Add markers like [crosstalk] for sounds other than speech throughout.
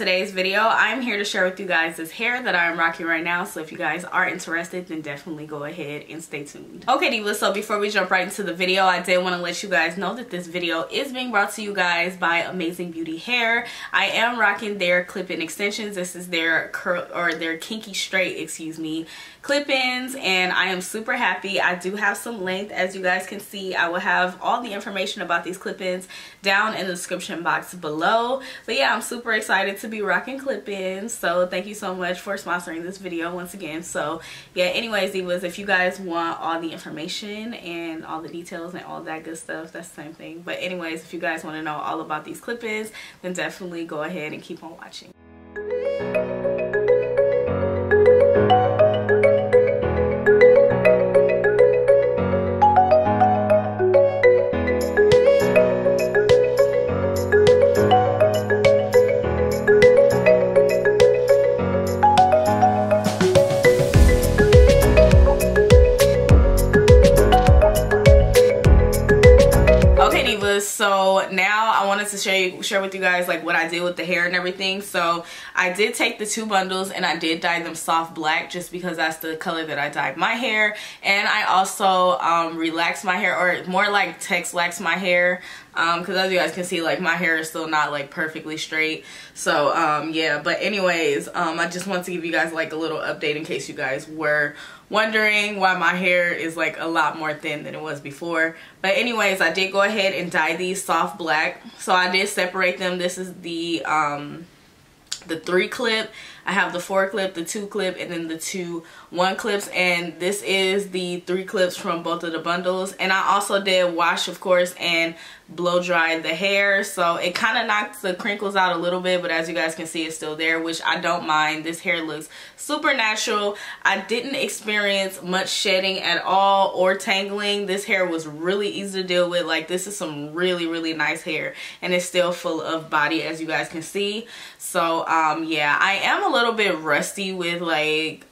today's video i'm here to share with you guys this hair that i'm rocking right now so if you guys are interested then definitely go ahead and stay tuned okay divas so before we jump right into the video i did want to let you guys know that this video is being brought to you guys by amazing beauty hair i am rocking their clip-in extensions this is their curl or their kinky straight excuse me clip-ins and I am super happy. I do have some length as you guys can see. I will have all the information about these clip-ins down in the description box below. But yeah, I'm super excited to be rocking clip-ins. So thank you so much for sponsoring this video once again. So yeah, anyways, Divas, if you guys want all the information and all the details and all that good stuff, that's the same thing. But anyways, if you guys want to know all about these clip-ins, then definitely go ahead and keep on watching. I wanted to share you, share with you guys like what I did with the hair and everything. So I did take the two bundles and I did dye them soft black just because that's the color that I dyed my hair. And I also um, relaxed my hair or more like texlaxed my hair because um, as you guys can see like my hair is still not like perfectly straight. So um, yeah but anyways um, I just want to give you guys like a little update in case you guys were wondering why my hair is like a lot more thin than it was before. But anyways I did go ahead and dye these soft black. So I did separate them. This is the um the three clip I have the four clip, the two clip, and then the two one clips. And this is the three clips from both of the bundles. And I also did wash, of course, and blow dry the hair. So it kind of knocks the crinkles out a little bit. But as you guys can see, it's still there, which I don't mind. This hair looks super natural. I didn't experience much shedding at all or tangling. This hair was really easy to deal with. Like this is some really, really nice hair. And it's still full of body, as you guys can see. So um, yeah, I am a little bit rusty with like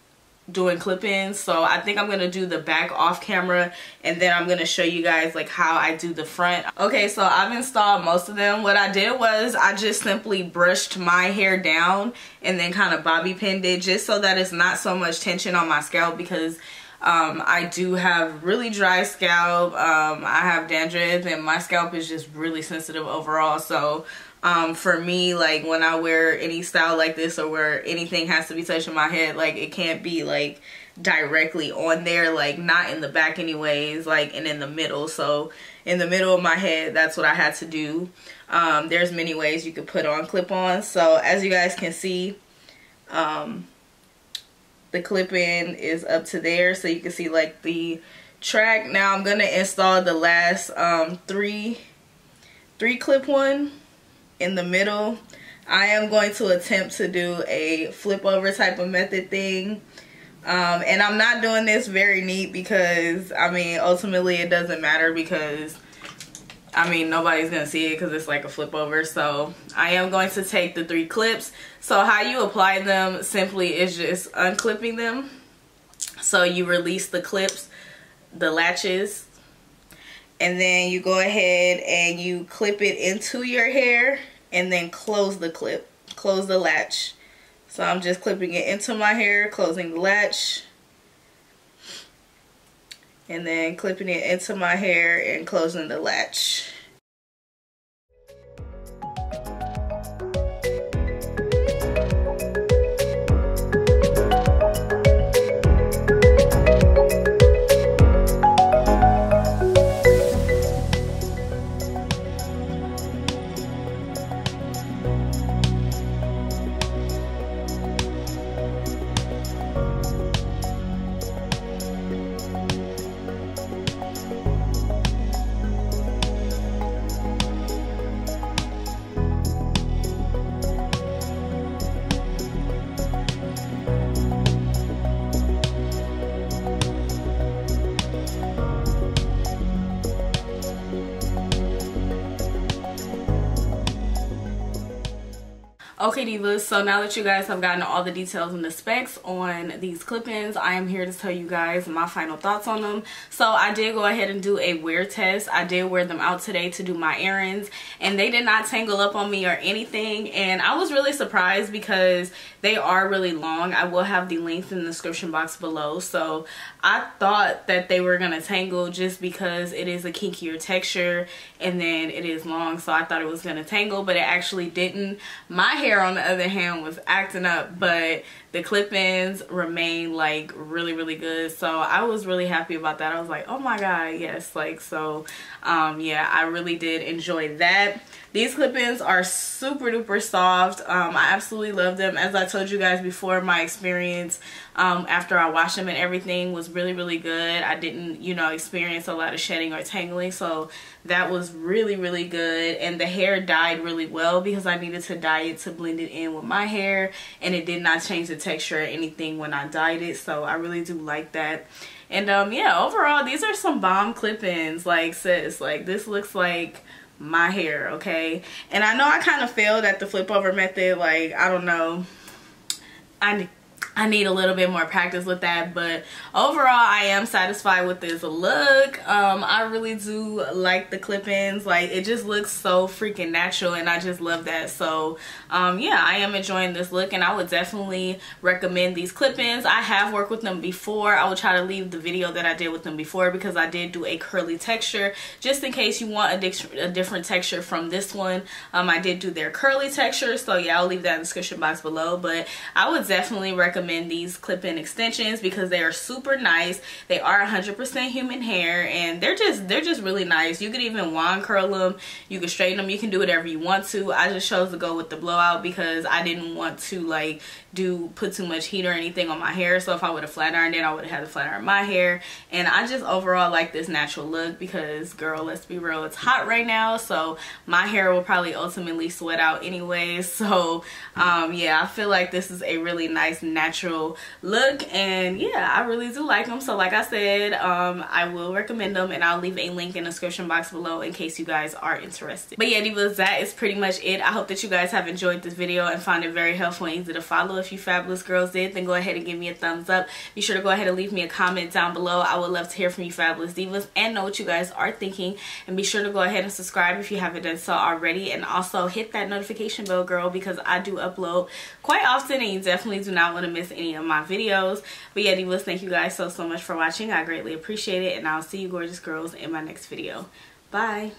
doing clip-ins so I think I'm gonna do the back off camera and then I'm gonna show you guys like how I do the front. Okay so I've installed most of them. What I did was I just simply brushed my hair down and then kind of bobby pinned it just so that it's not so much tension on my scalp because um, I do have really dry scalp. Um, I have dandruff and my scalp is just really sensitive overall. So um, for me like when I wear any style like this or where anything has to be touching my head like it can't be like directly on there like not in the back anyways like and in the middle. So in the middle of my head that's what I had to do. Um, there's many ways you could put on clip-ons. So as you guys can see um, the clip-in is up to there so you can see like the track now I'm gonna install the last um, three three clip one in the middle. I am going to attempt to do a flip over type of method thing. Um, and I'm not doing this very neat because, I mean, ultimately it doesn't matter because, I mean, nobody's going to see it because it's like a flip over. So I am going to take the three clips. So how you apply them simply is just unclipping them. So you release the clips, the latches, and then you go ahead and you clip it into your hair and then close the clip close the latch so I'm just clipping it into my hair closing the latch and then clipping it into my hair and closing the latch Okay divas, so now that you guys have gotten all the details and the specs on these clip-ins, I am here to tell you guys my final thoughts on them. So I did go ahead and do a wear test. I did wear them out today to do my errands and they did not tangle up on me or anything and I was really surprised because they are really long. I will have the link in the description box below. So I thought that they were going to tangle just because it is a kinkier texture and then it is long so I thought it was going to tangle but it actually didn't. My hair on the other hand was acting up but the clip-ins remain like really really good. So I was really happy about that. I was like oh my god yes. Like so um yeah I really did enjoy that these clip-ins are super duper soft. Um I absolutely love them. As I told you guys before my experience um after I washed them and everything was really really good. I didn't you know experience a lot of shedding or tangling so that was really really good. And the hair dyed really well because I needed to dye it to blend it in with my hair and it did not change the texture or anything when I dyed it so I really do like that. And um yeah overall these are some bomb clip-ins. Like sis like this looks like my hair okay? And I know I kind of failed at the flip over method like I don't know. I I need a little bit more practice with that but overall I am satisfied with this look. Um I really do like the clip-ins. Like it just looks so freaking natural and I just love that. So um yeah I am enjoying this look and I would definitely recommend these clip-ins. I have worked with them before. I will try to leave the video that I did with them before because I did do a curly texture. Just in case you want a, a different texture from this one um I did do their curly texture. So yeah I'll leave that in the description box below. But I would definitely recommend recommend these clip-in extensions because they are super nice. They are 100% human hair and they're just they're just really nice. You could even wand curl them. You can straighten them. You can do whatever you want to. I just chose to go with the blowout because I didn't want to like do put too much heat or anything on my hair. So if I would have flat ironed it, I would have had to flat iron my hair. And I just overall like this natural look because girl, let's be real, it's hot right now. So my hair will probably ultimately sweat out anyway. [laughs] So um, yeah, I feel like this is a really nice natural natural look and yeah I really do like them. So like I said um, I will recommend them and I'll leave a link in the description box below in case you guys are interested. But yeah divas that is pretty much it. I hope that you guys have enjoyed this video and find it very helpful and easy to follow. If you fabulous girls did then go ahead and give me a thumbs up. Be sure to go ahead and leave me a comment down below. I would love to hear from you fabulous divas and know what you guys are thinking. And be sure to go ahead and subscribe if you haven't done so already. And also hit that notification bell girl because I do upload quite often and you definitely do not want to miss miss any of my videos. But yeah, divas, thank you guys so, so much for watching. I greatly appreciate it. And I'll see you gorgeous girls in my next video. Bye.